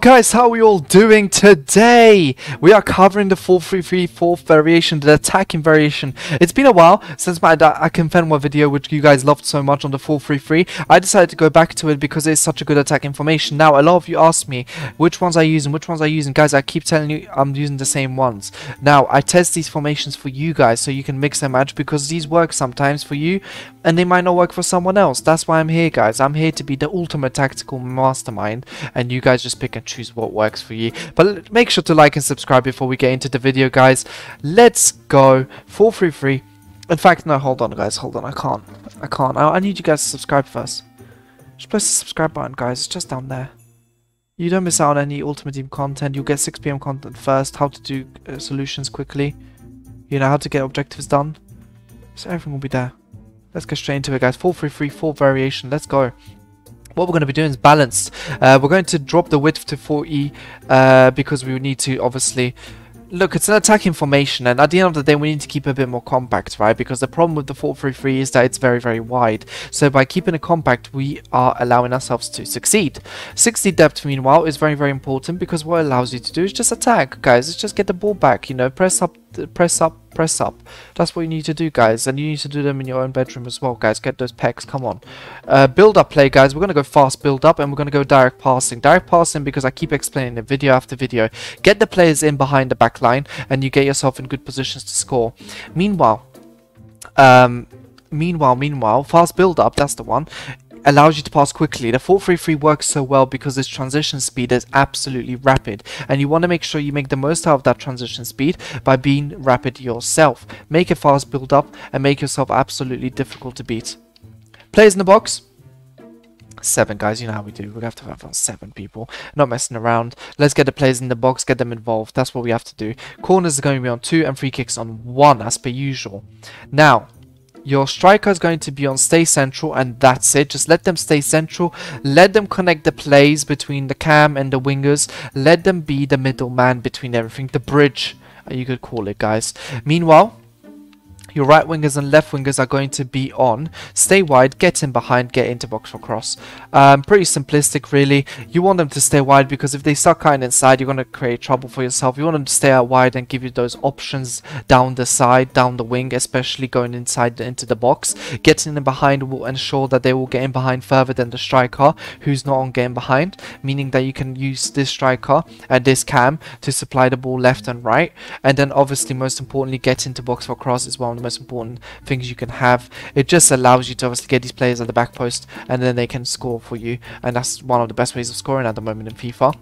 Guys, how are we all doing today? We are covering the 4-3-3 variation, the attacking variation. It's been a while since my I Can Fenwa video, which you guys loved so much on the 4-3-3. I decided to go back to it because it's such a good attack information. Now, a lot of you ask me, which ones I use and which ones I use, and guys, I keep telling you I'm using the same ones. Now, I test these formations for you guys so you can mix and match because these work sometimes for you, and they might not work for someone else. That's why I'm here, guys. I'm here to be the ultimate tactical mastermind, and you guys just pick and choose what works for you. But make sure to like and subscribe before we get into the video, guys. Let's go. 433. In fact, no, hold on, guys. Hold on. I can't. I can't. I, I need you guys to subscribe first. Just press the subscribe button, guys. It's just down there. You don't miss out on any Ultimate Team content. You'll get 6pm content first. How to do uh, solutions quickly. You know, how to get objectives done. So everything will be there. Let's get straight into it, guys. 433, 4 variation. Let's go what we're going to be doing is balanced. Uh, we're going to drop the width to 4e uh, because we need to obviously look, it's an attacking formation, and at the end of the day, we need to keep a bit more compact, right? Because the problem with the 4-3-3 is that it's very, very wide. So by keeping it compact, we are allowing ourselves to succeed. 60 depth, meanwhile, is very, very important because what it allows you to do is just attack, guys. It's just get the ball back, you know, press up, press up, press up. That's what you need to do, guys. And you need to do them in your own bedroom as well, guys. Get those packs, come on. Uh, build up play, guys. We're going to go fast build up and we're going to go direct passing. Direct passing because I keep explaining it video after video. Get the players in behind the back line and you get yourself in good positions to score. Meanwhile, um, meanwhile, meanwhile, fast build up, that's the one allows you to pass quickly. The 433 works so well because its transition speed is absolutely rapid and you want to make sure you make the most out of that transition speed by being rapid yourself. Make a fast build up and make yourself absolutely difficult to beat. Players in the box. Seven guys, you know how we do. We have to have about seven people. Not messing around. Let's get the players in the box, get them involved. That's what we have to do. Corners are going to be on two and free kicks on one as per usual. Now, your striker is going to be on stay central and that's it. Just let them stay central. Let them connect the plays between the cam and the wingers. Let them be the middleman between everything. The bridge, you could call it, guys. Meanwhile, your right wingers and left wingers are going to be on. Stay wide, get in behind, get into box for cross. Um, pretty simplistic, really. You want them to stay wide because if they start cutting inside, you're going to create trouble for yourself. You want them to stay out wide and give you those options down the side, down the wing, especially going inside into the box. Getting in behind will ensure that they will get in behind further than the striker, who's not on game behind, meaning that you can use this striker and this cam to supply the ball left and right. And then obviously, most importantly, get into box for cross is one most important things you can have. It just allows you to obviously get these players at the back post and then they can score for you. And that's one of the best ways of scoring at the moment in FIFA.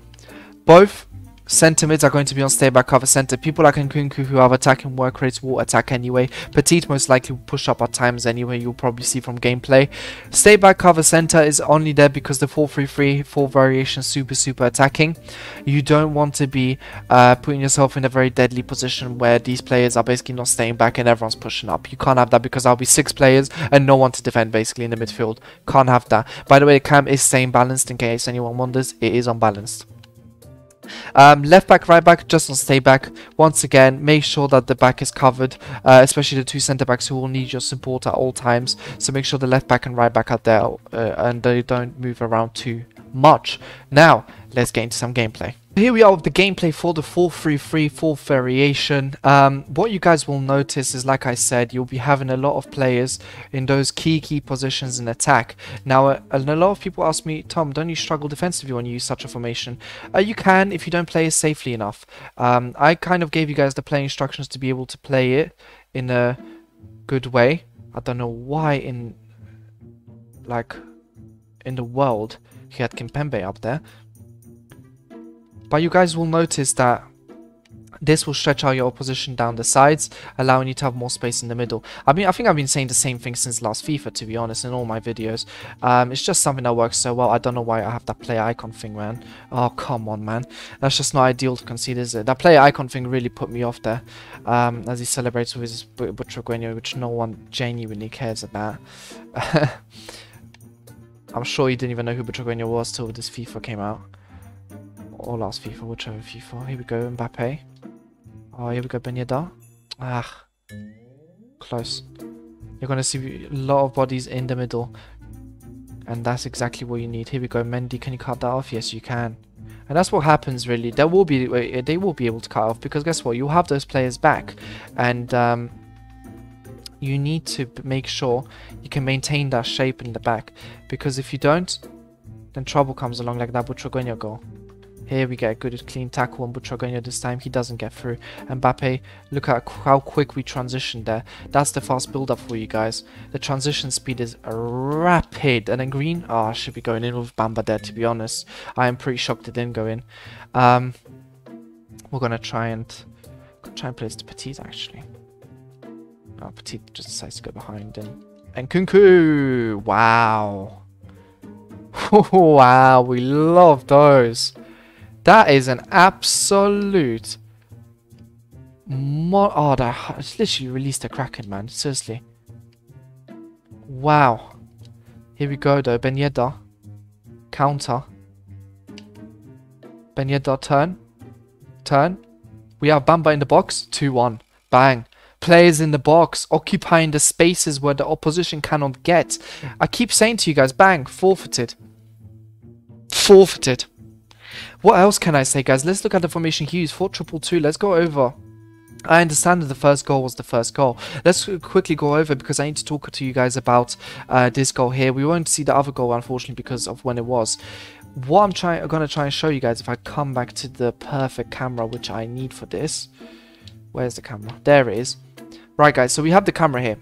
Both Centre mids are going to be on stay back cover centre. People like Nkunku who have attacking work rates will attack anyway. Petit most likely will push up at times anyway, you'll probably see from gameplay. Stay back cover centre is only there because the 4-3-3, 4 variation super super attacking. You don't want to be uh, putting yourself in a very deadly position where these players are basically not staying back and everyone's pushing up. You can't have that because there'll be six players and no one to defend basically in the midfield. Can't have that. By the way, the cam is staying balanced in case anyone wonders. It is unbalanced. Um, left back, right back, just on stay back. Once again, make sure that the back is covered, uh, especially the two centre backs who will need your support at all times. So make sure the left back and right back are there uh, and they don't move around too much. Now, let's get into some gameplay. Here we are with the gameplay for the 4-3-3 4 variation. Um, what you guys will notice is, like I said, you'll be having a lot of players in those key key positions in attack. Now, uh, a lot of people ask me, Tom, don't you struggle defensively when you use such a formation? Uh, you can if you don't play it safely enough. Um, I kind of gave you guys the play instructions to be able to play it in a good way. I don't know why in, like, in the world he had Kimpembe up there. But you guys will notice that this will stretch out your opposition down the sides, allowing you to have more space in the middle. I mean, I think I've been saying the same thing since last FIFA, to be honest, in all my videos. Um, it's just something that works so well. I don't know why I have that player icon thing, man. Oh, come on, man. That's just not ideal to concede, is it? That player icon thing really put me off there, um, as he celebrates with his Butragueño, which no one genuinely cares about. I'm sure he didn't even know who Butragueño was till this FIFA came out or last FIFA, whichever FIFA. Here we go, Mbappe. Oh, here we go, Ben Yedder. Ah, close. You're going to see a lot of bodies in the middle. And that's exactly what you need. Here we go, Mendy. Can you cut that off? Yes, you can. And that's what happens really. There will be uh, they will be able to cut off because guess what? You'll have those players back, and um, you need to make sure you can maintain that shape in the back because if you don't, then trouble comes along like that Butragueño goal. Here we get a good clean tackle on Butragueño this time. He doesn't get through. Mbappe, look at how quick we transitioned there. That's the fast build-up for you guys. The transition speed is rapid. And then Green, oh, I should be going in with Bamba there, to be honest. I am pretty shocked it didn't go in. Um, we're going to try and try and place the Petit, actually. Oh, Petit just decides to go behind And, Nkunku! Wow. wow, we love those. That is an absolute... Mo oh, that literally released a Kraken, man. Seriously. Wow. Here we go, though. Ben Yedder. Counter. Ben Yedder, turn. Turn. We have Bamba in the box. 2-1. Bang. Players in the box, occupying the spaces where the opposition cannot get. I keep saying to you guys, bang, forfeited. Forfeited. What else can I say, guys? Let's look at the formation Hughes. 4 triple two. Let's go over. I understand that the first goal was the first goal. Let's quickly go over because I need to talk to you guys about uh, this goal here. We won't see the other goal, unfortunately, because of when it was. What I'm trying, going to try and show you guys, if I come back to the perfect camera, which I need for this. Where's the camera? There it is. Right, guys, so we have the camera here.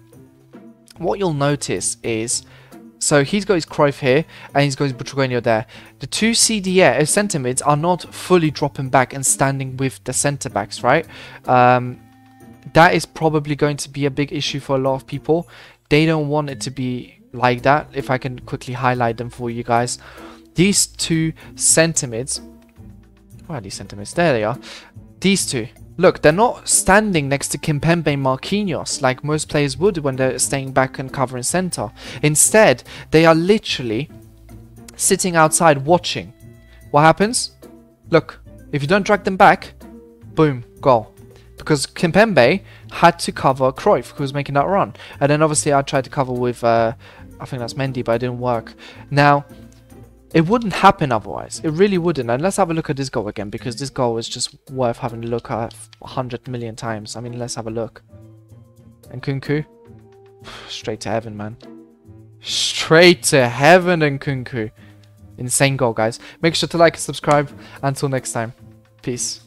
What you'll notice is so he's got his Cruyff here, and he's got his Butragueño there. The two CDA uh, centre mids are not fully dropping back and standing with the centre backs, right? Um, that is probably going to be a big issue for a lot of people. They don't want it to be like that. If I can quickly highlight them for you guys. These two centre mids, where are these centre mids? There they are. These two. Look, they're not standing next to Kimpembe and Marquinhos like most players would when they're staying back and covering centre. Instead, they are literally sitting outside watching. What happens? Look, if you don't drag them back, boom, goal. Because Kimpembe had to cover Cruyff, who was making that run. And then obviously I tried to cover with, uh, I think that's Mendy, but it didn't work. Now, it wouldn't happen otherwise. It really wouldn't. And let's have a look at this goal again because mm. this goal is just worth having a look at 100 million times. I mean, let's have a look. Nkunku? Straight to heaven, man. Straight to heaven and Kunku. Insane goal, guys. Make sure to like and subscribe. Until next time. Peace.